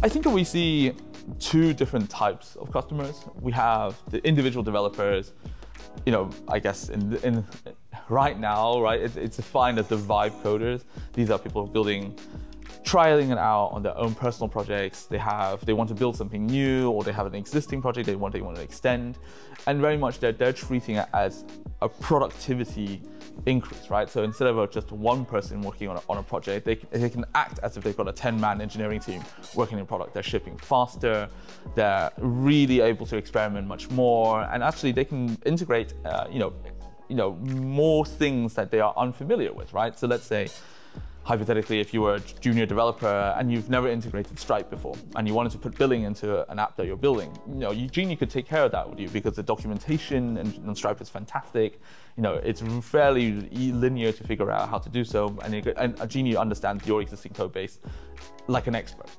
I think we see two different types of customers. We have the individual developers, you know, I guess in, in right now, right, it, it's defined as the vibe coders. These are people building trialing it out on their own personal projects. They have they want to build something new or they have an existing project they want they want to extend. And very much they're, they're treating it as a productivity increase, right? So instead of just one person working on a, on a project, they, they can act as if they've got a 10-man engineering team working in product. They're shipping faster, they're really able to experiment much more, and actually they can integrate, uh, you know, you know, more things that they are unfamiliar with, right? So let's say hypothetically, if you were a junior developer and you've never integrated Stripe before, and you wanted to put billing into an app that you're building, you know, Genie could take care of that with you because the documentation in, Stripe is fantastic. You know, it's fairly linear to figure out how to do so, and, it, and understands your existing code base like an expert.